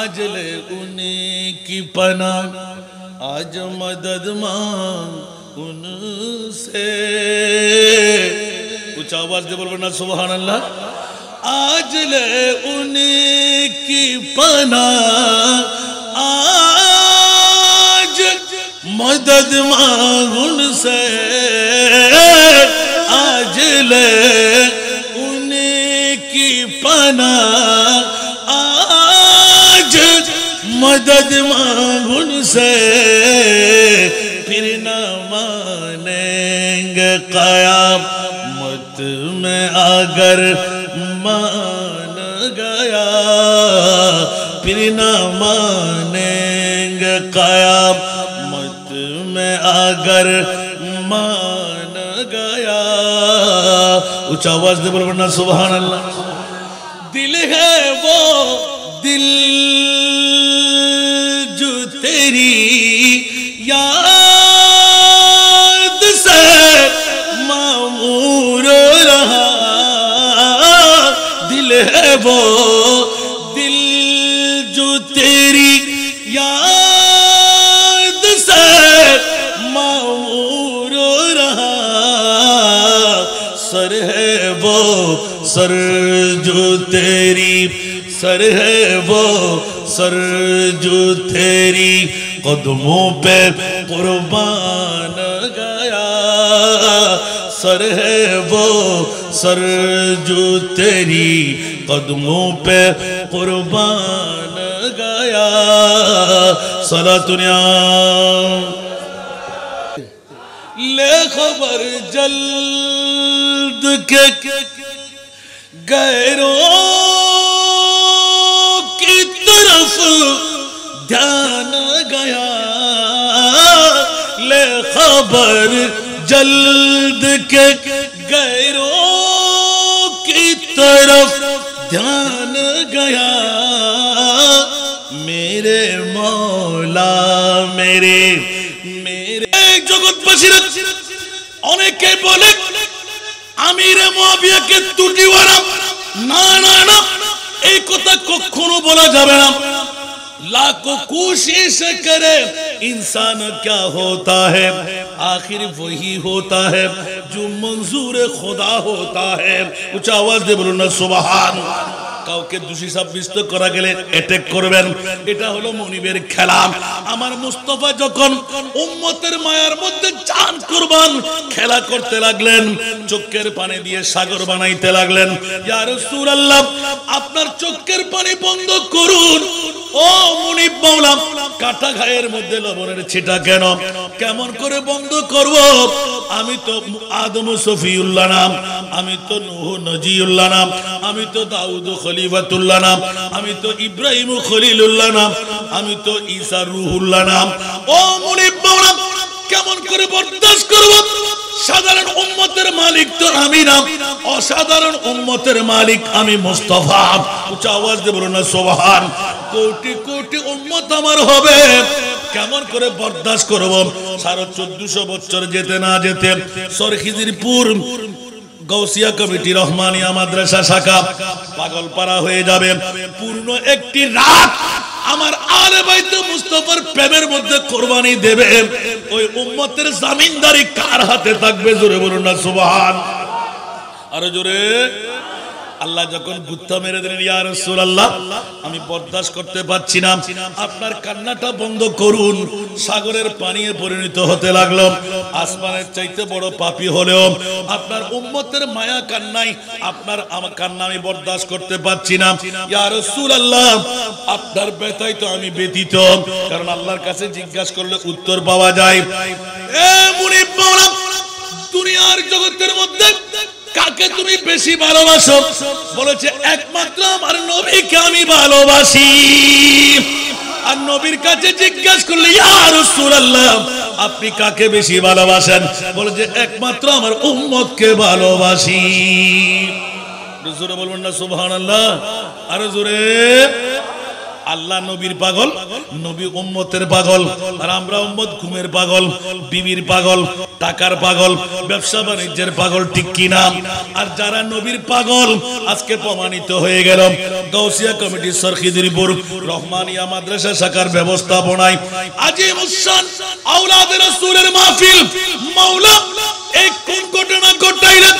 آج لے انہیں کی پناہ، آج مدد ماں ان سے۔ کچھ آواز دے بول ورنہ سبحان اللہ۔ آج لے انہیں کی پناہ، آج مدد ماں ان سے۔ آج لے انہیں کی پناہ مدد مانگن سے پھر نہ مانیں گے قیامت میں اگر مان گیا، پھر نہ مانیں گے قیامت میں اگر مان گیا۔ اچھا آواز دے پر بول سبحان اللہ۔ دل ہے وہ، دل تیری یاد سے معمور رہا۔ سر ہے وہ، سر جو تیری، سر ہے وہ، سر جو تیری۔ قدموں پہ قربان گیا۔ سر ہے وہ، سر جو تیری۔ قدموں پہ قربان گیا سلا دنیا۔ لے خبر جلد کے گیروں کی طرف دھیان گیا۔ لے خبر جلد کے گیروں کی طرف دھیان گیا۔ জগৎবাসীরা অনেকে বলে আমিরে মুয়াবিয়াকে তুটিওয়ালা না না না এই কথা কখনো বলা যাবে না लाखों कोशिश करे इंसान क्या होता है आखिर वही होता है जो मंजूर खुदा होता है ऊंचा आवाज दे बोलो ना सुबहान কাউকে দোষী সাব্যস্ত করা গেলে অ্যাটাক করবেন। এটা হলো মনিবের খেলা। আমার মুস্তফা যখন উম্মতের মায়ার মধ্যে চান করবান, খেলা করতে লাগলেন, চোখের পানি দিয়ে সাগর বানাইতে লাগলেন। ইয়া রাসূলুল্লাহ, আপনার চোখের পানি বন্ধ করুন। ও মুনিব মাওলা, কাটা ঘায়ের মধ্যে লবণের ছিটা কেন? কেমন করে বন্ধ করব? আমি তো আদম সফিউল্লাহ নাম, আমি তো নূহ নজিউল্লাহ নাম, আমি তো দাউদ খলিফাতুল্লাহ নাম। আমি তো ইব্রাহিম খলিলুল্লাহ নাম। আমি তো ঈসা রুহুল্লাহ নাম। ও মুনিব কেমন করে বরদাস্ত করব? সাধারণ উম্মতের মালিক তো আমি না। অসাধারণ উম্মতের মালিক আমি মুস্তাফা। উচ্চ আওয়াজ বলুন না সোহান কোটি কোটি উম্মত আমার হবে। কেমন করে বরদাস্ত করব? সাড়ে চোদ্দশো বছর যেতে না যেতে সরখিজিরপুর গৌসিয়া কমিটি রহমানিয়া মাদ্রাসা শাখা পাগলপাড়া হয়ে যাবে। পূর্ণ একটি রাত আমার আলে বাইতে মুস্তফার প্রেমের মধ্যে কোরবানি দেবে। ওই উম্মতের জামিনদারি কার হাতে থাকবে? জোরে বলুন না, সুবহান। আরও জোরে। আল্লাহ যখন গুত্তা মেরে দিলেন, ইয়া রাসূলুল্লাহ, আমি বরদাস্ত করতে পারছি না। আপনার কান্নাটা বন্ধ করুন। সাগরের পানিতে পরিণত হতে লাগল। আসমানের চাইতে বড় পাপী হলেও আপনার উম্মতের মায়া কান্নাই আপনার আমার কান্না আমি বরদাস্ত করতে পারছি না। ইয়া রাসূলুল্লাহ, আপনার ব্যথায় তো আমি ব্যথিত। কারণ আল্লাহর কাছে জিজ্ঞাসা করলে উত্তর পাওয়া যায়। এ মুনিব দুনিয়ার জগতের মধ্যে কাকে তুমি বেশি ভালোবাসো? বলেছে, একমাত্র আমার নবীকে আমি ভালোবাসি। আর নবীর কাছে জিজ্ঞাসা করলে, ইয়া রাসূলুল্লাহ, আপনি কাকে বেশি ভালোবাসেন? বলেছে, একমাত্র আমার উম্মতকে ভালোবাসি। জোরে বলবেন না, সুবহানাল্লাহ। আরও জোরে। আল্লাহ নবীর পাগল, নবী উম্মতের পাগল, আর আমরা উম্মত ঘুমের পাগল, বিবির পাগল, টাকার পাগল, ব্যবসা বাণিজ্যের পাগল, ঠিক কিনা? আর যারা নবীর পাগল, আজকে প্রমাণিত হয়ে গেল গৌসিয়া কমিটির সরকিদিরপুর রহমানিয়া মাদ্রাসা শাখার ব্যবস্থাপনায় আজিম উসান আওলাদের রাসূলের মাহফিল, মাওলা, এই কোন ঘটনা ঘটাইলেন?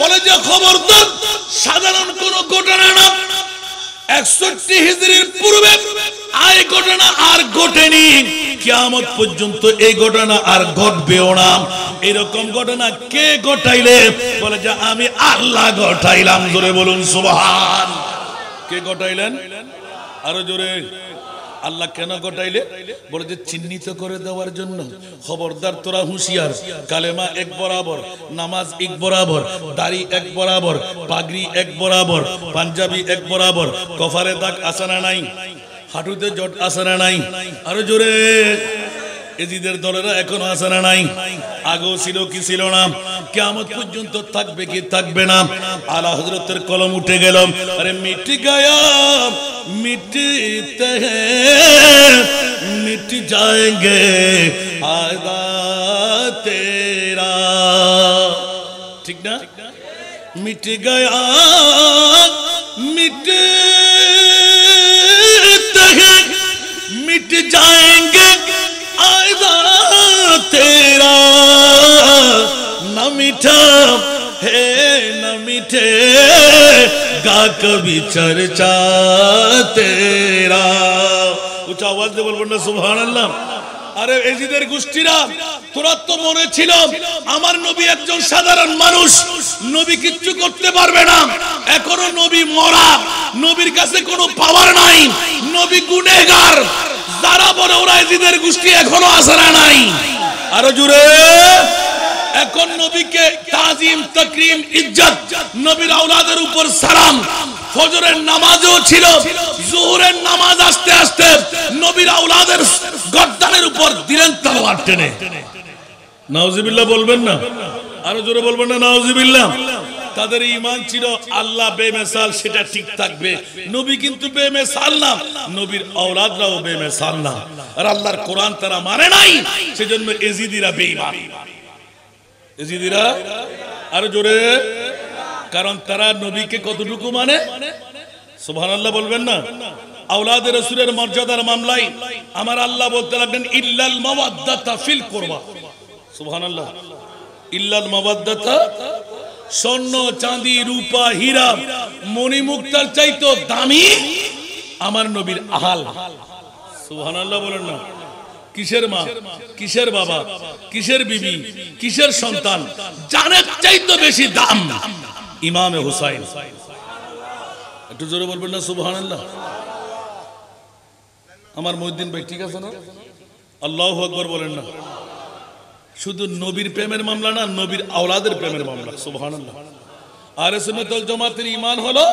বলে যে খবরদার, সাধারণ কোন ঘটনা না। একষট্টি হিজড়ির পূর্বে আর ঘটনা আর ঘটেনি। কিয়ামত পর্যন্ত এই ঘটনা আর ঘটবেও না। এরকম ঘটনা কে ঘটাইলে? বলে যে আমি আল্লাহ ঘটাইলাম। জোরে বলুন, সুবহান। কে ঘটাইলেন? আরও জোরে। আল্লাহ কেন ঘটাইলে? বলে যে চিহ্নিত করে দেওয়ার জন্য। খবরদার তোরা হুঁশিয়ার। কালেমা এক বরাবর, নামাজ এক বরাবর, দাড়ি এক বরাবর, পাগড়ি এক বরাবর, পাঞ্জাবি এক বরাবর, কফারে দাগ আসানা নাই? হাঁটুতে জট আসানা নাই? আরও জোরে। এজিদের দলেরা এখনও আছে না নাই? আগেও ছিল কি ছিল না? কেমন পর্যন্ত থাকবে কি থাকবে না? আলা হজরতের কলম উঠে গেল। আরে মিটি গায়া মিটিতে মিটি যায়গে আদা তেরা। ঠিক না? মিটি গায়া, মিটে মিটি जाएंगे तेरा न मिठा है न मिठे गा कभी चर्चा तेरा উচ্চ আওয়াজ দিয়ে বলবেন না সুবহান আল্লাহ আরে এজিদের গোষ্ঠীরা তোরা তো মনে ছিল আমার নবী একজন সাধারণ মানুষ নবী কিচ্ছু করতে পারবে না এখনো নবী মরা নবীর কাছে কোনো পাওয়ার নাই নবী গুনেগার যারা বড় ওরা এজিদের গোষ্ঠী এখনো আসারা নাই আরও জুড়ে এখন নবীকে তাজিম, তকরিম, ইজ্জত, নবীর আওলাদের উপর সালাম। ফজরের নামাজও ছিল, জোহরের নামাজ আসতে আসতে নবীর আওলাদের গর্দানের উপর দিলেন তলোয়ার টেনে। নাউজিবিল্লাহ বলবেন না? আরও জোরে বলবেন না? নাউজিবিল্লাহ। তাদের ইমান ছিল, আল্লাহ বেমেসাল সেটা ঠিক থাকবে। নবী কিন্তু বেমেসাল না, নবীর আওলাদরাও বেমেসাল না। আর আল্লাহর কোরআন তারা মানে নাই, সেজন্য এজিদিরা বেঈমান। এজিদিরা? আরও জোরে। কারণ তারা নবীকে কতটুকু মানে? সুবহানাল্লাহ বলবেন না। আওলাদের রসুলের মর্যাদার মামলায় আমার আল্লাহ বলতে লাগলেন, ইল্লাল মাওয়াদ্দাতা ফিল কুরবা। সুবহানাল্লাহ। ইল্লাল মাওয়াদ্দাতা স্বর্ণ, চাঁদি, রূপা, হীরা, মণিমুক্তার চাইতো দামি, আমার নবীর আহাল। সুবহানাল্লাহ বলেন না। কিসের মা? কিসের বাবা? কিসের বিবি? কিসের সন্তান? জানের চাইতো বেশি দাম। ইমামে হুসাইন। একটু জোরে বলবেন না, সুবহানাল্লাহ? আমার মহিউদ্দিন ভাই, ঠিক আছে না? আল্লাহ আকবর বলেন না। শুধু নবীর প্রেমের মামলা না নবীর আওলাদের প্রেমের মামলা সুবহানাল্লাহ আর সুন্নাতুল জামাতের ঈমান হলো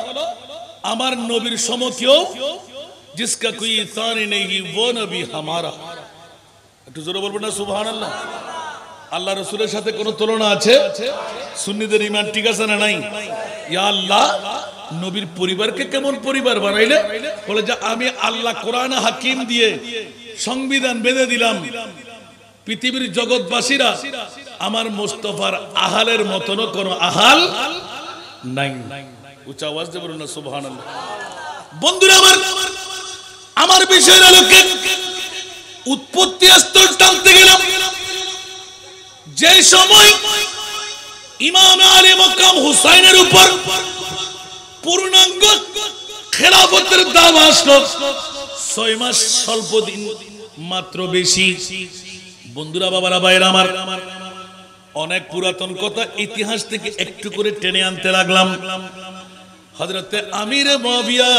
আমার নবীর সমকেও जिसका कोई ताने नहीं वो नबी हमारा একটু জোরে বলবেন না সুবহানাল্লাহ আল্লাহ রসুলের সাথে কোনো তুলনা আছে সুন্নিদের ইমান ঠিক আছে না নাই ইয়া আল্লাহ নবীর পরিবারকে কেমন পরিবার বানাইলে বলে যে আমি আল্লাহ কোরআন হাকিম দিয়ে সংবিধান বেঁধে দিলাম পৃথিবীর জগৎবাসীরা, আমার মোস্তফার আহালের মতন কোন আহাল নাই। উচ্চ আওয়াজ বলুন না, সুবহানাল্লাহ। বন্ধুরা আমার আমার বিষয়ের আলোকে উৎপত্তি স্তর টানতে গেলাম। যে সময় ইমাম আলী মকাম হুসাইনের উপর পূর্ণাঙ্গ খেলাফতের দাম আসলো, ছয় মাস স্বল্প দিন মাত্র বেশি। বন্ধুরা, বাবারা বাইরে আমার, অনেক পুরাতন কথা ইতিহাস থেকে একটু করে টেনে আনতে লাগলাম। হযরতে আমির মুয়াবিয়া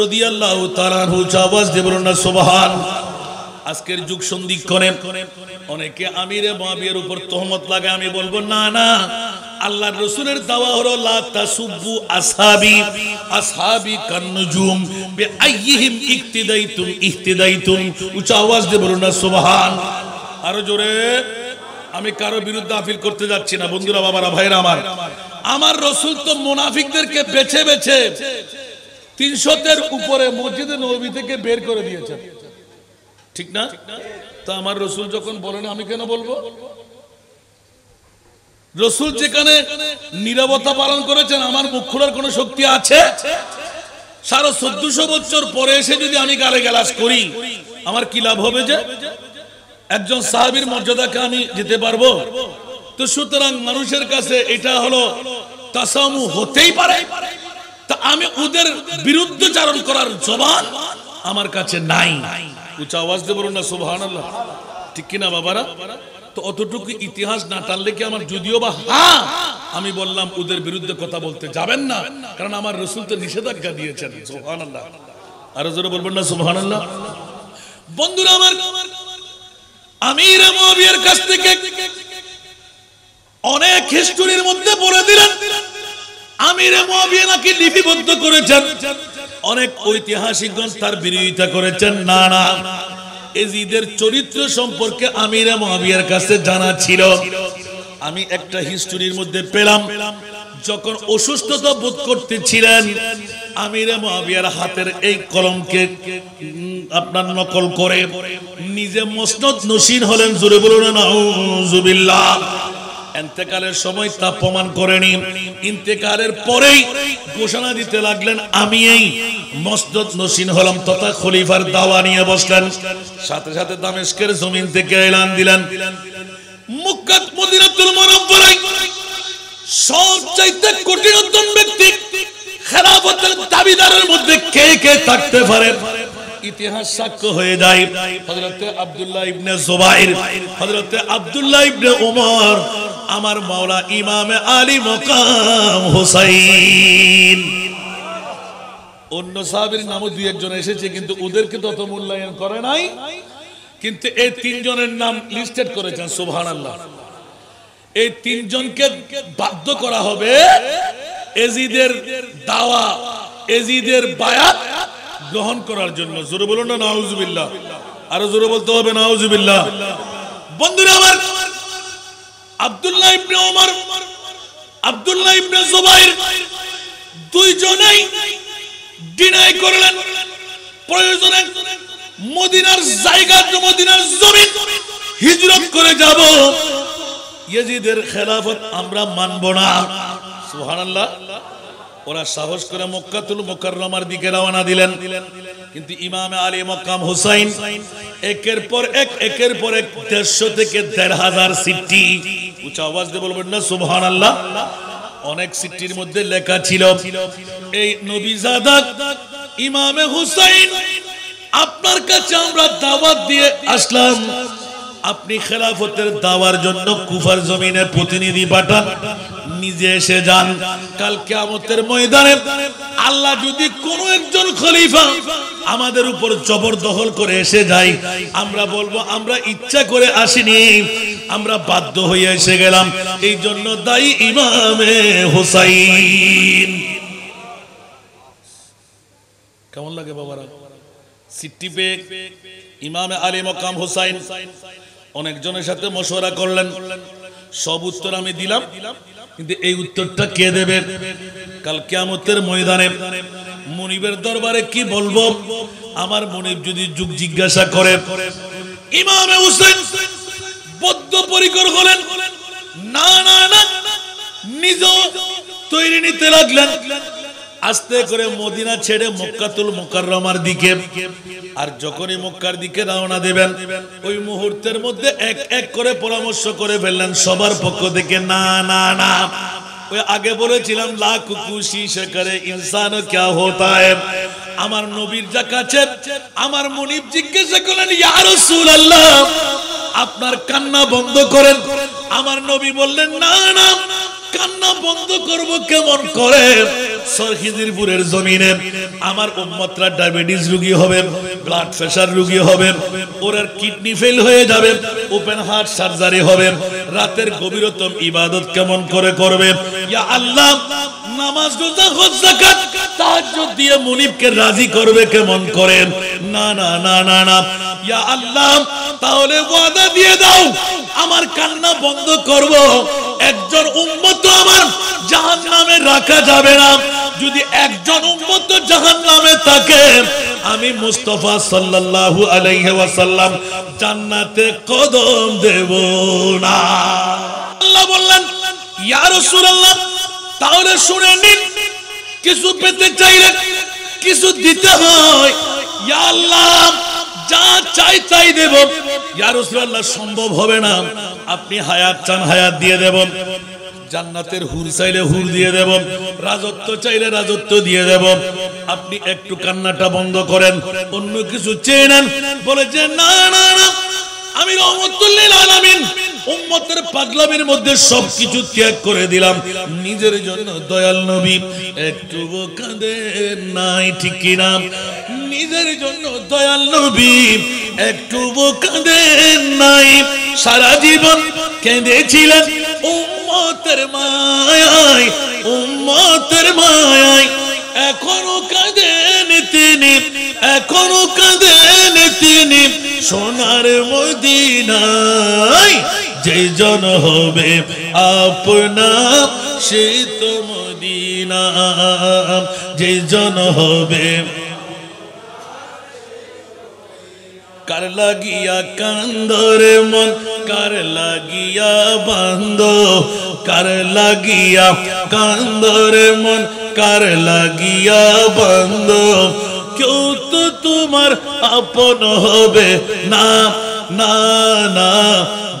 রাদিয়াল্লাহু তাআলা আওয়াজ দিয়ে বলুন না, সুবহান। আজকের যুগ সন্ধিক্ষণে অনেকে আমিরে মুয়াবিয়ার উপর তহমত লাগে আমি বলব, না না, আল্লাহর রাসূলের দাওয়া হলো, লা তাসুব্বু আসহাবি আসহাবি কান্নুজুম বিআইয়িহিম ইক্তিদাইতুম ইহতিদাইতুম উচ্চ আওয়াজ দিয়ে বলুন না, সুবহান। আরও জোরে। আমি কারও বিরুদ্ধে আপিল করতে যাচ্ছি না, বন্ধুরা, বাবারা, ভাইরা আমার। আমার রসুল তো মুনাফিকদেরকে বেছে বেছে তিনশোতের উপরে মসজিদে নবী থেকে বের করে দিয়েছেন ঠিক না? তা আমার রসুল যখন বলেন আমি কেন বলব? রসুল যেখানে নিরবতা পালন করেছেন, আমার মুখ খোলার কোন শক্তি আছে? সারা চোদ্দশো বছর পরে এসে যদি আমি গালে গালাস করি, আমার কি লাভ হবে যে? একজন সাহাবির মর্যাদাকে আমি যেতে পারব? তো সুতরাং মানুষের কাছে এটা হলো তাসামু হতেই পারে। তা আমি ওদের বিরুদ্ধে চারণ করার জবান আমার কাছে নাই। উঁচা আওয়াজ দিয়ে বলুন না সুবহান ঠিক কিনা বাবারা? তো অতটুকু ইতিহাস না টানলে কি আমার যদিও বা হ্যাঁ আমি বললাম ওদের বিরুদ্ধে কথা বলতে যাবেন না, কারণ আমার রসুল তো নিষেধাজ্ঞা দিয়েছেন সুবহান আল্লাহ আরও জোরে বলবেন না সুবহান আল্লাহ বন্ধুরা আমার আমির মুয়াবিয়ার কাছ থেকে অনেক হিস্টোরির মধ্যে বলে দিলেন। আমির মুয়াবিয়া নাকি লিপিবদ্ধ করেছেন। অনেক ঐতিহাসিকগণ তার বিরোধিতা করেছেন। না না। এজিদের চরিত্র সম্পর্কে আমির মুয়াবিয়ার কাছে জানা ছিল। আমি একটা হিস্টোরির মধ্যে পেলাম। যখন অসুস্থতা বোধ করতেছিলেন, আমিরে মুয়াবিয়ার হাতের এই কলমকে আপনার নকল করে নিজে মসনদ নসীন হলেন, জোরে বলুন সময় তা প্রমাণ করেনি। ইন্তেকালের পরেই ঘোষণা দিতে লাগলেন, আমি এই মসনদ নসীন হলাম তথা খলিফার দাওয়া নিয়ে বসলেন। সাথে সাথে দামেস্কের জমিন থেকে এলান দিলেন। মুক্কাত মদিনাতুল সবচাইতে কঠিনতম ব্যক্তি খেলাফতের দাবিদারের মধ্যে কে কে থাকতে পারে? আলী মকাম অন্য সাহাবীর নামও দুই একজন এসেছে, কিন্তু ওদেরকে তত মূল্যায়ন করে নাই। কিন্তু এই তিনজনের নাম লিস্টেড করেছেন, সুবহানাল্লাহ। এই তিনজনকে বাধ্য করা হবে। এজিদের দাওয়া, এজিদের বায়াত গ্রহণ করার জন্য। জোরে বলুন না, নাউজুবিল্লাহ। আরও জোরে বলতে হবে, নাউজুবিল্লাহ। বন্ধুরা আমার, আব্দুল্লাহ ইবনে ওমর, আব্দুল্লাহ ইবনে জুবাইর দুইজনেই ডিনাই করলেন। প্রয়োজনে মদিনার জায়গা, মদিনার জমিন হিজরত করে যাব। ইয়েজিদের খেলাফত আমরা মানব না। সুবহানাল্লাহ, ওরা সাহস করে মক্কাতুল মুকাররমার দিকে রওনা দিলেন। কিন্তু ইমাম আলী মক্কাম হুসাইন একের পর এক, একের পর এক দেড়শো থেকে দেড় হাজার সিটি। উচ্চ আওয়াজ দিয়ে বলবেন, না, সুবহানাল্লাহ, অনেক সিটির মধ্যে লেখা ছিল, এই নবীজাদা ইমামে হুসাইন, আপনার কাছে আমরা দাওয়াত দিয়ে আসলাম। আপনি খেলাফতের দাওয়ার জন্য কুফার জমিনের প্রতিনিধি পাঠান, নিজে এসে যান। কাল কিয়ামতের ময়দানে আল্লাহ যদি কোন একজন খলিফা আমাদের উপর জবরদখল করে এসে যায়, আমরা বলব, আমরা ইচ্ছা করে আসিনি, আমরা বাধ্য হয়ে এসে গেলাম। এই জন্য দায়ী ইমামে হুসাইন। কেমন লাগে বাবারা? সিটি পে ইমামে আলী মকাম হুসাইন অনেকজনের সাথে মশওয়ারা করলেন। সব উত্তর আমি দিলাম, কিন্তু এই উত্তরটা কে দেবে? কাল কিয়ামতের ময়দানে মনিবের দরবারে কি বলব? আমার মনিব যদি যুগ জিজ্ঞাসা করে, ইমামে হুসেন বদ্ধ পরিকর হলেন, না না না নিজ তৈরি নিতে লাগলেন। আস্তে করে মদিনা ছেড়ে মক্কাতুল মুকাররমার দিকে। আর যখনই মক্কার দিকে রওনা দেবেন, ওই মুহূর্তের মধ্যে এক এক করে পরামর্শ করে ফেললেন, সবার পক্ষ থেকে, না না না। আগে বলেছিলাম, লাখ খুশি সে ইনসান ক্যা হোতা আমার নবীর যা কাছে, আমার মনিব জিজ্ঞাসা করলেন, ইয়া রাসূলুল্লাহ, আপনার কান্না বন্ধ করেন। আমার নবী বললেন, না না। কান্না বন্ধ করব কেমন করে? সরখিদিরপুরের জমিনে। আমার উম্মতরা ডায়াবেটিস রোগী হবে ব্লাড প্রেসার রোগী হবে ওর কিডনি ফেল হয়ে যাবে ওপেন হার্ট সার্জারি হবে, রাতের গভীরতম ইবাদত কেমন করে করবে? ইয়া আল্লাহ, নামাজ রোজা, হজ, যাকাত, তাহাজ্জুদ দিয়ে মুনিবকে রাজি করবে কেমন করে? না না না না না। ইয়া আল্লাহ, তাহলে ওয়াদা দিয়ে দাও, আমার কান্না বন্ধ করব। একজন উম্মত আমার জাহান্নামে রাখা যাবে না। যদি একজন উম্মত জাহান্নামে তাকে আমি মুস্তফা সাল্লাল্লাহু আলাইহি ওয়াসাল্লাম জান্নাতে কদম দেব না। আল্লাহ বললেন, ইয়া রাসূলুল্লাহ, তাহলে শুনে নিন, কিছু পেতে চাইলে কিছু দিতে হয়। ইয়া আল্লাহ আপনি জান্নাতের হুর চাইলে হুর দিয়ে দেব। রাজত্ব চাইলে রাজত্ব দিয়ে দেব। আপনি একটু কান্নাটা বন্ধ করেন, অন্য কিছু চেয়ে নেন। বলে যে, না না না, আমি রহমতুল্লিল আলামিন উম্মতের পাগলামির মধ্যে সবকিছু ত্যাগ করে দিলাম। নিজের জন্য দয়াল নবী একটু কাঁদে নাই, ঠিক কিনা? নিজের জন্য দয়াল নবী একটু কাঁদে নাই। সারা জীবন কেঁদেছিলেন উম্মতের মায়ায় উম্মতের মায়ায়। এখনও কাঁদেন তিনি, এখনও কাঁদেন তিনি। সোনার মদিনায় যে জন হবে আপনা, সে তো মদিনা। যে জন হবে, কার লাগিয়া কান্দরে মন, কার লাগিয়া বান্দ, কার লাগিয়া কান্দরে মন, কার লাগিয়া বান্দ। কেউ তো তোমার আপন হবে না। না না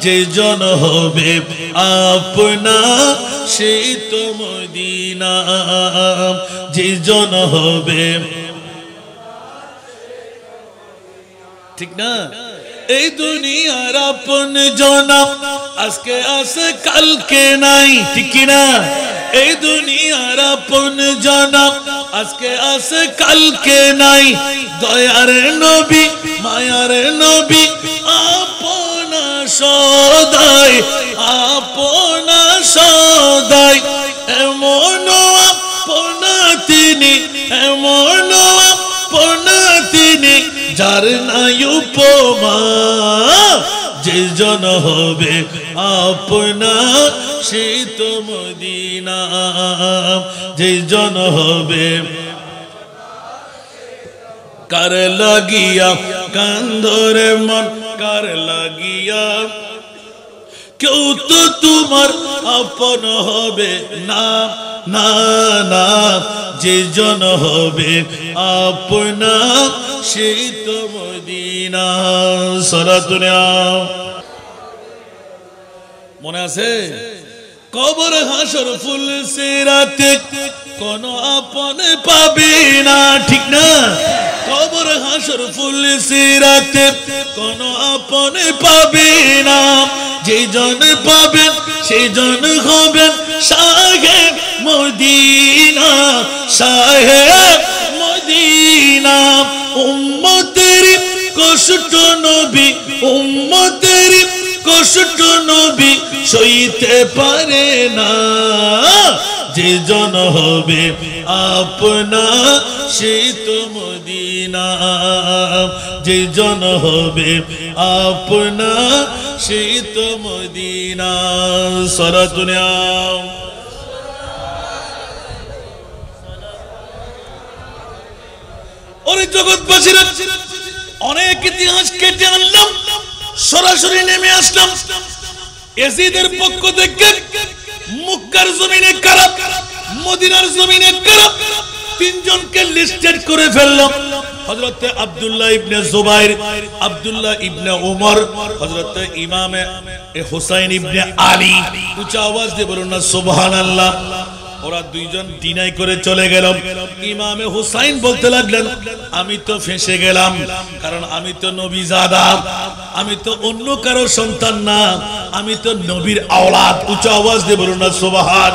যে জন হবে আপনা সেই তো মদিনা। যে জন হবে ঠিক না? এই দুনিয়ার আপন জনা আজকে আছে, কালকে নাই, ঠিক না এই দুনিয়ার আপন জনা আজকে আছে, কালকে নাই। দয়ার নবী, মায়ার নবী, আপনা সদাই আপনা সদাই। এমন আপনা তিনি এমন যার নাই উপমা। যে জন হবে আপনা সে তো মদিনা। যে জন হবে কার লাগিয়া কান্দরে মন, কার লাগিয়া কেউ তো তোমার আপন হবে না না না, যে জন হবে আপনা সেই তো মদিনা। সরাতুনা মনে আছে? কবর হাসর ফুল সেরাতে কোন আপন পাবে না, ঠিক না? কবর হাসর ফুল সেরাতে কোন আপন পাবে না। যে জন পাবেন, সেই জন হবেন সাহেব মদিনা সাহেব মদিনা। উম্মতের কষ্ট নবী, উম্মতের কষ্ট নবী সইতে পারে না। যে জন হবে আপনা সে তো মদিনা, যে জন হবে আপনা সে তো মদিনা সরাতুনিয়া ওরে জগৎবাসীরা, অনেক ইতিহাস কেটে আনলাম, সরাসরি নেমে আসলাম। এজিদের পক্ষ থেকে মুক্কার জমিনে কারাপ, মদিনার জমিনে কারাপ তিনজনকে লিস্টেড করে ফেললাম। হযরত আব্দুল্লাহ ইবনে জুবাইর, আব্দুল্লাহ ইবনে ওমর হযরত ইমামে হুসাইন ইবনে আলী। উচ্চ আওয়াজ দিয়ে বলুন না, সুবহানাল্লাহ। ওরা দুইজন ডিনাই করে চলে গেল ইমামে হুসাইন বলতে লাগলেন, আমি তো ফেসে গেলাম, কারণ আমি তো নবী জাদা, আমি তো অন্য কারও সন্তান না, আমি তো নবীর আওলাদ। উচ্চ আওয়াজ দিয়ে বলুন না, সুবহান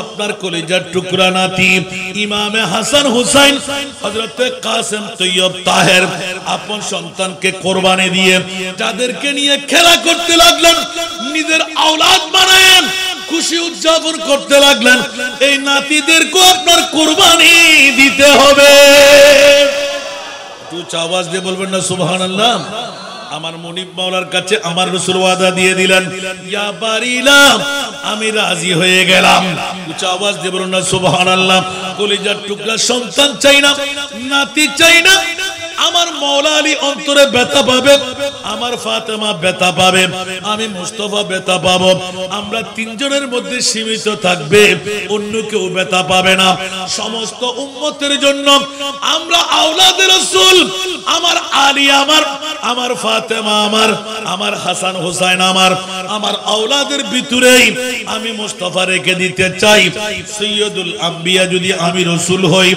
আপনার কলিজার টুকরা নাতি, ইমামে হাসান হুসাইন, হযরতে কাসেম তৈয়ব তাহের, আপন সন্তানকে কোরবানি দিয়ে যাদেরকে নিয়ে খেলা করতে লাগলেন, নিজের আওলাদ বানায়েন, খুশি উদযাপন করতে লাগলেন, এই নাতিদেরকে আপনার কোরবানি দিতে হবে। উচ্চ আওয়াজ দিয়ে বলবেন না, সুবহানাল্লাহ? আমার মনিব মাওলার কাছে আমার রসুল ওয়াদা দিয়ে দিলেন, ইয়া বারিলাম আমি রাজি হয়ে গেলাম। উচ্চ আওয়াজ বলুন না, সুবহানাল্লাহ, কলিজার টুকরা সন্তান চাই না, নাতি চাই না আমার মৌলা আলী অন্তরে ব্যথা পাবে, আমার ফাতেমা ব্যথা পাবে, আমি মুস্তফা ব্যথা পাবো। আমরা তিনজনের মধ্যে সীমিত থাকবে, অন্য কেউ ব্যথা পাবে না। সমস্ত উম্মতের জন্য আমরা আওলাদের রসুল, আমার আলী আমার আমার ফাতেমা আমার আমার হাসান হোসাইন আমার আমার আওলাদের ভিতরেই আমি মুস্তফা রেখে দিতে চাই। সৈয়দুল আম্বিয়া যদি আমি রসুল হই,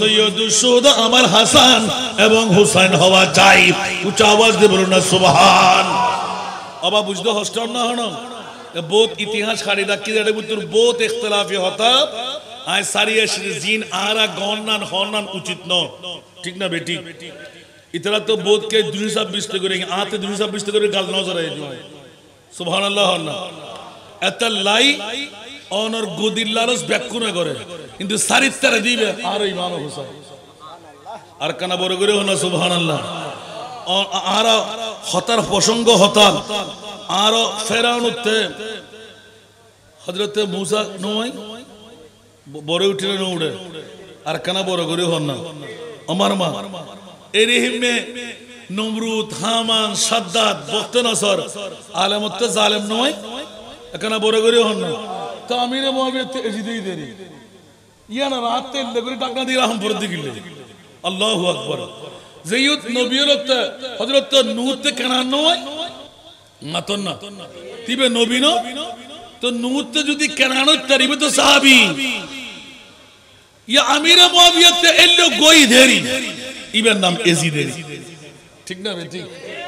সৈয়দুল সুদা আমার হাসান এবং হুসাইন হওয়া চাই উচ্চ আওয়াজ দিয়ে বলুন না, সুবহান। অবা বুঝতে হস্টার না হন? বহুত ইতিহাস খাড়ি রাখি বুঝতে বহুত ইখতলাফি হতা। আই সারিয়া জিন আরা গণনান হনান উচিত ন। ঠিক না বেটি? ইতরা তো বোধকে দুই ছাব্বিশ করে, আতে দুই ছাব্বিশ করে গাল নজর সুবহান আল্লাহ না। এত লাই অনর গদির লালস ব্যাকুনে করে। কিন্তু সারিত্তারে দিবে আর ইমাম হোসেন আর কানা বড় করে হনা সুবহান আল্লাহ আর হতার প্রসঙ্গ হতার আর ফেরাউনতে হজরতে মুসা নয়, বড় উঠিলে নৌড়ে আর কানা বড় করে হন না। আমার মা, এরিহিমে নমরুদ, হামান, সাদ্দাত বক্তে নসর, আলেমত জালেম নয়। এখানে বড় করে হন না। তো আমি রে মহাবীর এজিদেই দেরি। ইয়া না রাত করে টাকা দিয়ে রাহম পরে দিগিলে আল্লাহু আকবর। যেইত নবীর হজরত নূহতে কেনার নয় মাতন না। তিবে নবী তো নূহতে যদি কেনানো তারিবে তো সাহাবি। ইয়া আমির মুয়াবিয়াতে এলো গই ধেরি ইবের নাম এজিদেরি ঠিক না ঠিক